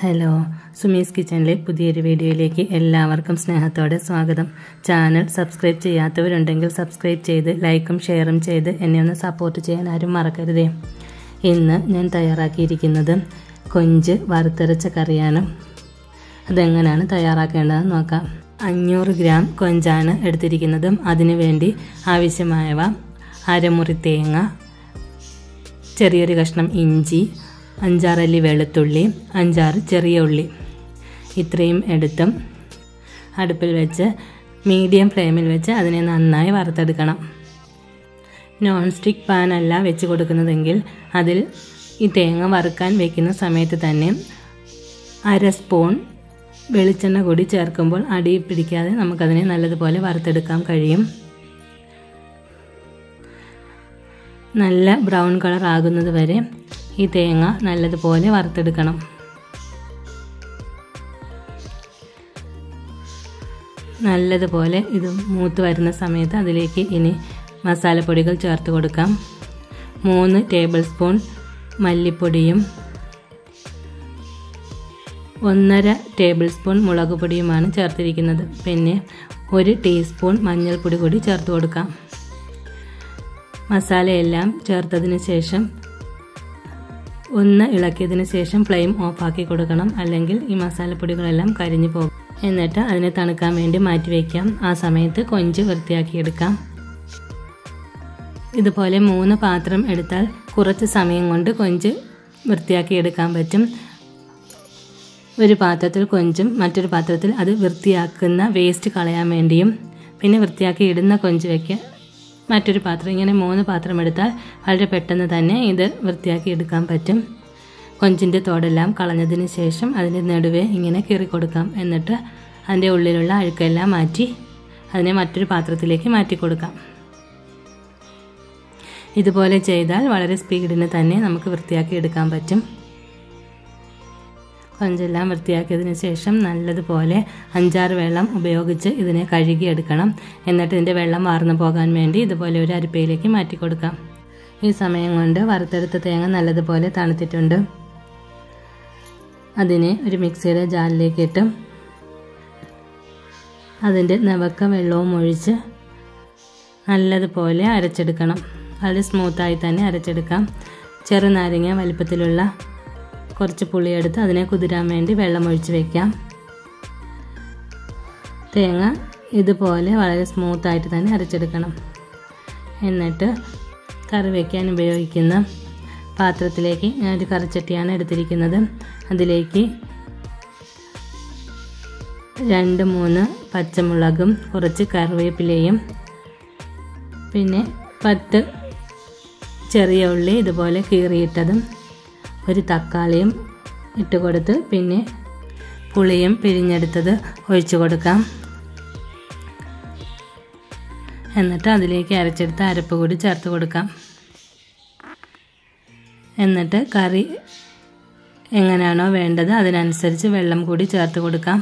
Hello Sumi's കിച്ചണിലെ പുതിയൊരു വീഡിയോയിലേക്ക് എല്ലാവർക്കും സ്നേഹത്തോടെ സ്വാഗതം. ചാനൽ സബ്സ്ക്രൈബ് ചെയ്യാത്തവരുണ്ടെങ്കിൽ സബ്സ്ക്രൈബ് ചെയ്ത് ലൈക്കും ഷെയറും ചെയ്ത് എന്നെ ഒന്ന് സപ്പോർട്ട് ചെയ്യാൻ ആരും മറക്കരുതേ. ഇന്ന് ഞാൻ തയ്യാറാക്കിയിരിക്കുന്നത് കൊഞ്ച് വറുത്തരച്ച കറിയാണ്. അതെങ്ങനെയാണ് തയ്യാറാക്കേണ്ടതെന്ന് നോക്കാം. അഞ്ഞൂറ് ഗ്രാം കൊഞ്ചാണ് എടുത്തിരിക്കുന്നത്. അതിനു വേണ്ടി ആവശ്യമായവ അരമുറി തേങ്ങ ചെറിയൊരു കഷ്ണം ഇഞ്ചി അഞ്ചാറല്ലി വെളുത്തുള്ളി അഞ്ചാറ് ചെറിയ ഉള്ളി. ഇത്രയും എടുത്തും അടുപ്പിൽ വെച്ച് മീഡിയം ഫ്ലെയിമിൽ വെച്ച് അതിനെ നന്നായി വറുത്തെടുക്കണം. നോൺ സ്റ്റിക്ക് പാനല്ല വെച്ച് കൊടുക്കുന്നതെങ്കിൽ അതിൽ ഈ തേങ്ങ വറുക്കാൻ വെക്കുന്ന സമയത്ത് തന്നെ അര സ്പൂൺ വെളിച്ചെണ്ണ കൂടി ചേർക്കുമ്പോൾ അടി പിടിക്കാതെ നമുക്കതിനെ നല്ലതുപോലെ വറുത്തെടുക്കാൻ കഴിയും. നല്ല ബ്രൗൺ കളർ ആകുന്നത് വരെ ഈ തേങ്ങ നല്ലതുപോലെ വറുത്തെടുക്കണം. നല്ലതുപോലെ ഇത് മൂത്ത് വരുന്ന സമയത്ത് അതിലേക്ക് ഇനി മസാലപ്പൊടികൾ ചേർത്ത് കൊടുക്കാം. മൂന്ന് ടേബിൾ സ്പൂൺ മല്ലിപ്പൊടിയും ഒന്നര ടേബിൾ സ്പൂൺ മുളക് പൊടിയുമാണ് ചേർത്തിരിക്കുന്നത്. പിന്നെ ഒരു ടീസ്പൂൺ മഞ്ഞൾപ്പൊടി കൂടി ചേർത്ത് കൊടുക്കാം. മസാലയെല്ലാം ചേർത്തതിന് ശേഷം ഒന്ന് ഇളക്കിയതിന് ശേഷം ഫ്ലെയിം ഓഫ് ആക്കി കൊടുക്കണം. അല്ലെങ്കിൽ ഈ മസാലപ്പൊടികളെല്ലാം കരിഞ്ഞു പോകും. എന്നിട്ട് അതിനെ തണുക്കാൻ വേണ്ടി മാറ്റി വയ്ക്കാം ആ സമയത്ത് കൊഞ്ച് വൃത്തിയാക്കിയെടുക്കാം ഇതുപോലെ മൂന്ന് പാത്രം എടുത്താൽ കുറച്ച് സമയം കൊണ്ട് കൊഞ്ച് വൃത്തിയാക്കിയെടുക്കാൻ പറ്റും. ഒരു പാത്രത്തിൽ കൊഞ്ചും മറ്റൊരു പാത്രത്തിൽ അത് വൃത്തിയാക്കുന്ന വേസ്റ്റ് കളയാൻ വേണ്ടിയും പിന്നെ വൃത്തിയാക്കി ഇടുന്ന കൊഞ്ച് വയ്ക്കുക മറ്റൊരു പാത്രം ഇങ്ങനെ മൂന്ന് പാത്രം എടുത്താൽ വളരെ പെട്ടെന്ന് തന്നെ ഇത് വൃത്തിയാക്കി എടുക്കാൻ പറ്റും. കൊഞ്ചിന്റെ തോടെല്ലാം കളഞ്ഞതിന് ശേഷം അതിന്റെ നടുവേ ഇങ്ങനെ കീറി കൊടുക്കാം. എന്നിട്ട് അതിന്റെ ഉള്ളിലുള്ള അഴുക്കെല്ലാം മാറ്റി അതിനെ മറ്റൊരു പാത്രത്തിലേക്ക് മാറ്റി കൊടുക്കാം. ഇതുപോലെ ചെയ്താൽ വളരെ സ്പീഡിന് തന്നെ നമുക്ക് വൃത്തിയാക്കി എടുക്കാൻ പറ്റും. കൊഞ്ചെല്ലാം വൃത്തിയാക്കിയതിന് ശേഷം നല്ലതുപോലെ അഞ്ചാറ് വെള്ളം ഉപയോഗിച്ച് ഇതിനെ കഴുകിയെടുക്കണം. എന്നിട്ട് ഇതിന്റെ വെള്ളം വാർന്നു പോകാൻ വേണ്ടി ഇതുപോലെ ഒരു അരിപ്പയിലേക്ക് മാറ്റി കൊടുക്കാം ഈ സമയം കൊണ്ട് വറുത്തെടുത്ത തേങ്ങ നല്ലതുപോലെ തണുത്തിട്ടുണ്ട്. അതിനെ ഒരു മിക്സിയുടെ ജാറിലേക്ക് ഇട്ട് അതിന്റെ നവക്ക വെള്ളവും ഒഴിച്ച് നല്ലതുപോലെ അരച്ചെടുക്കണം. വളരെ സ്മൂത്തായി തന്നെ അരച്ചെടുക്കാം. ചെറുനാരങ്ങ വലിപ്പത്തിലുള്ള കുറച്ച് പുളിയെടുത്ത് അതിനെ കുതിരാൻ വേണ്ടി വെള്ളം ഒഴിച്ച് വയ്ക്കാം തേങ്ങ ഇതുപോലെ വളരെ സ്മൂത്തായിട്ട് തന്നെ അരച്ചെടുക്കണം. എന്നിട്ട് കറി വയ്ക്കാൻ ഉപയോഗിക്കുന്ന പാത്രത്തിലേക്ക് ഞാനൊരു കറിച്ചട്ടിയാണ് എടുത്തിരിക്കുന്നത്. അതിലേക്ക് രണ്ട് മൂന്ന് പച്ചമുളകും കുറച്ച് കറിവേപ്പിലയും പിന്നെ പത്ത് ചെറിയ ഉള്ളി ഇതുപോലെ കീറിയിട്ടതും ഒരു തക്കാളിയും ഇട്ട് കൊടുത്ത് പിന്നെ പുളിയും പിരിഞ്ഞെടുത്തത് ഒഴിച്ചു കൊടുക്കാം. എന്നിട്ട് അതിലേക്ക് അരച്ചെടുത്ത അരപ്പ് കൂടി ചേർത്ത് കൊടുക്കാം. എന്നിട്ട് കറി എങ്ങനെയാണോ വേണ്ടത് അതിനനുസരിച്ച് വെള്ളം കൂടി ചേർത്ത് കൊടുക്കാം.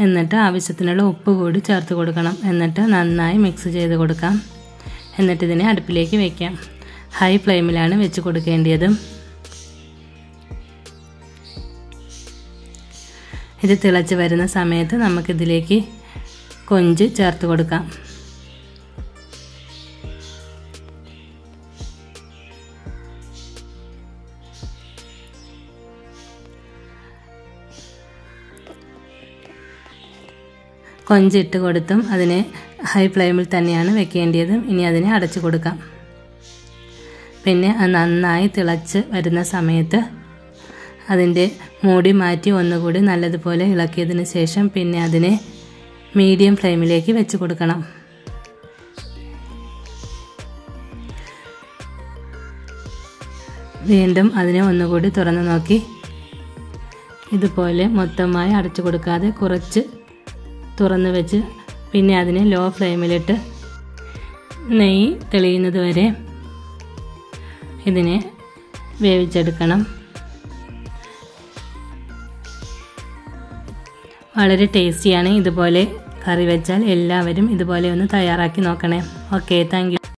എന്നിട്ട് ആവശ്യത്തിനുള്ള ഉപ്പ് കൂടി ചേർത്ത് കൊടുക്കണം. എന്നിട്ട് നന്നായി മിക്സ് ചെയ്ത് കൊടുക്കാം. എന്നിട്ട് ഇതിനെ അടുപ്പിലേക്ക് വയ്ക്കാം ഹൈ ഫ്ലെയിമിലാണ് വെച്ച് കൊടുക്കേണ്ടത് ഇത് തിളച്ച് വരുന്ന സമയത്ത് നമുക്കിതിലേക്ക് കൊഞ്ച് ചേർത്ത് കൊടുക്കാം. കൊഞ്ചിട്ട് കൊടുത്തും അതിനെ ഹൈ ഫ്ലെയിമിൽ തന്നെയാണ് വെക്കേണ്ടത് ഇനി അതിനെ അടച്ചു കൊടുക്കാം. പിന്നെ അത് നന്നായി തിളച്ച് വരുന്ന സമയത്ത് അതിന്റെ മൂടി മാറ്റി ഒന്നുകൂടി നല്ലതുപോലെ ഇളക്കിയതിന് ശേഷം പിന്നെ അതിനെ മീഡിയം ഫ്ലെയിമിലേക്ക് വെച്ച് കൊടുക്കണം. വീണ്ടും അതിനെ ഒന്നുകൂടി തുറന്നു നോക്കി. ഇതുപോലെ മൊത്തമായി അടച്ചു കൊടുക്കാതെ കുറച്ച് തുറന്നു വെച്ച് പിന്നെ അതിനെ ലോ ഫ്ലെയിമിലിട്ട് നെയ്യ് തെളിയുന്നത് വരെ ഇതിനെ വേവിച്ചെടുക്കണം. വളരെ ടേസ്റ്റിയാണ് ഇതുപോലെ കറി വെച്ചാൽ എല്ലാവരും ഇതുപോലെ ഒന്ന് തയ്യാറാക്കി നോക്കണേ. Okay thank